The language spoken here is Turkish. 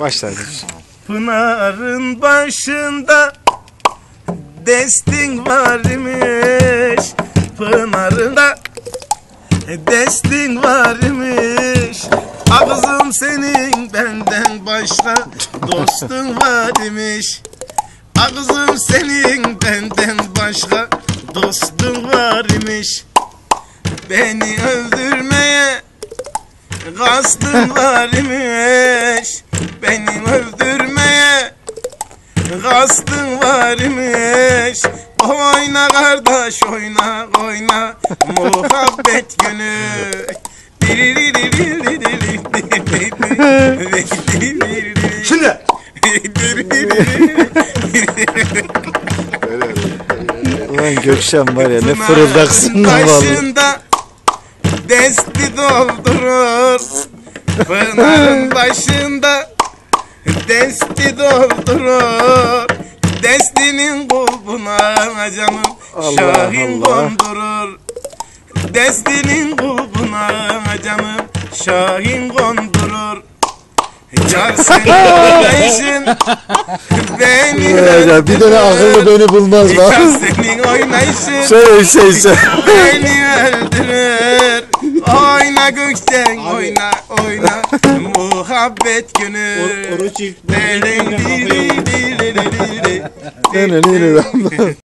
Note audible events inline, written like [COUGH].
Başladı. Pınarın başında destin var imiş Pınarında destin var imiş Ağzım senin benden başka dostun var imiş Ağzım senin benden başka dostun var imiş Beni öldürmeye kastın [LAUGHS] var kastın var imiş. Oyna kardeş oyna oyna. Muhabbet günü. Şimdi. Ulan Gökşen var ya ne fırıldaksın lan vallahi. başında desti doldurur. Pınarın başında desti doldurur Destinin kulbuna canım Allah Şahin Allah. kondurur Destinin kulbuna canım Şahin kondurur Car senin [LAUGHS] oynayışın Beni Ya, bir tane akıllı beni bulmaz Car lan. senin oynayışın Söyle şey söyle. Beni öldürür Oyna Gökçen oyna oyna Muhabbet günü. Oruç ilk